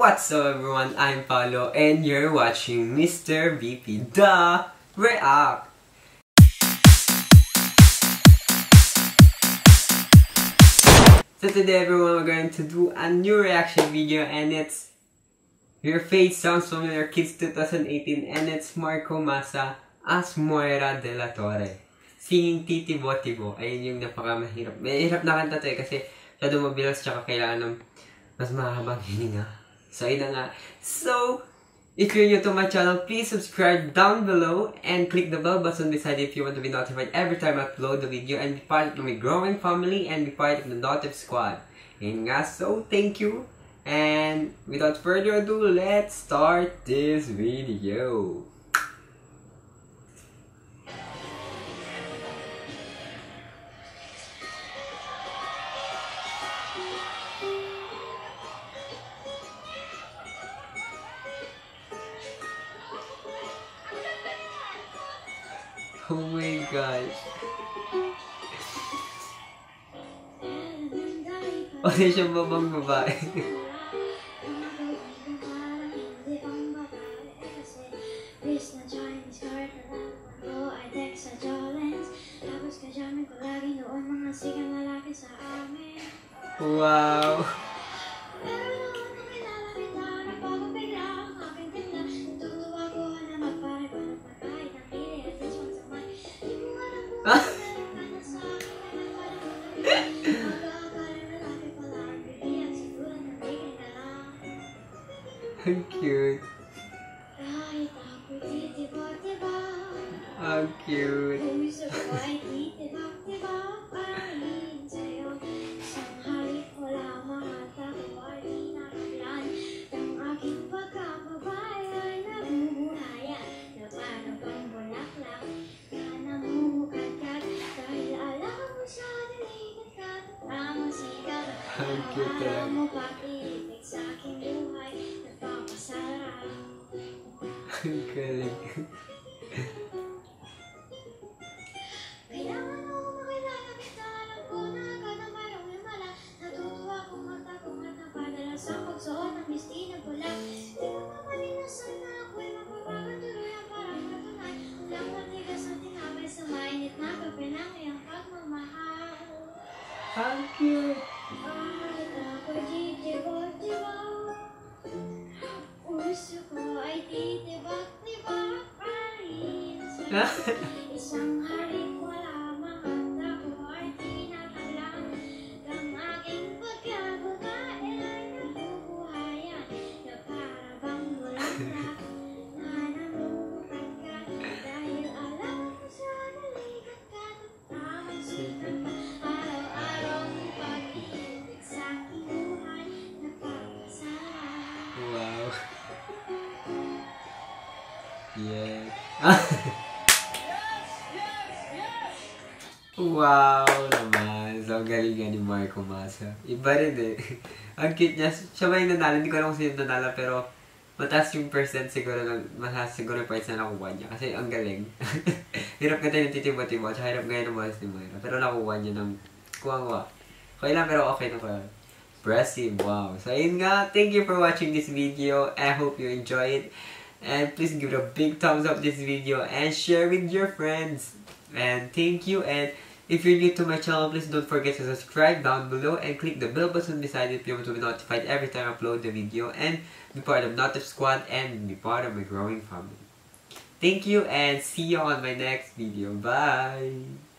What's up everyone? I'm Paolo and you're watching Mr. VP The React. So today everyone we're going to do a new reaction video and it's Your Face Sounds Familiar Kids 2018 and it's Marco Massa as Moira de la Torre. Singing Titi Botibo. Ayun yung napakamahirap. Mahirap na kanta to eh kasi masyado mabilis tsaka kailangan ng mas mahabang hininga. So, na nga. So, if you're new to my channel, please subscribe down below and click the bell button beside if you want to be notified every time I upload the video and be part of my growing family and be part of the Notif Squad. Ayun nga. So, thank you. And without further ado, let's start this video. Oh my gosh. Ano siyang babang babae? wow! Ang cute. Ang cute. Ang cute talaga. Ang galing. Kailangan mo makilala kita Alam ko na agad ang mayroong himala Natutuwa kung magtagong at napadala Sa pagsuot ng misti na pula Di ko mamalinasan na ako'y magbabago Tuluyan parang matunay Ulang matigas ang tinapay Sa mainit na kape ng iyong pagmamahal Ang cute. Yeah. Yes. wow naman. So, galing nga ni Marco Massa. Iba rin eh. Ang cute niya. Siya ba yung nanalo? Hindi ko alam kung sino nanalo, pero mataas yung percent siguro ng mataas siguro yung points na nakuha niya. Kasi ang galing. hirap ka tayo ng titibo-tibo. Tsaka hirap gaya ng boss ni Moira. Pero nakuha niya ng kuwang-wa. Okay lang, pero okay na pa. Impressive. Wow. So, ayun nga. Thank you for watching this video. I hope you enjoy it. And please give it a big thumbs up this video and share with your friends. And thank you. And if you're new to my channel, please don't forget to subscribe down below and click the bell button beside it you to be notified every time I upload the video and be part of Notif Squad and be part of my growing family. Thank you and see you on my next video. Bye!